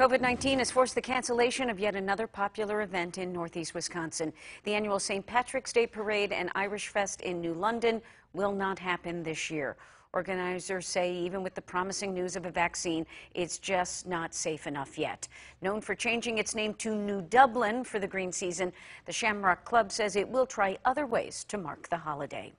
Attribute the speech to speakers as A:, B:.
A: COVID 19 has forced the cancellation of yet another popular event in northeast Wisconsin. The annual St. Patrick's Day Parade and Irish Fest in New London will not happen this year. Organizers say even with the promising news of a vaccine, it's just not safe enough yet. Known for changing its name to New Dublin for the green season, the Shamrock Club says it will try other ways to mark the holiday.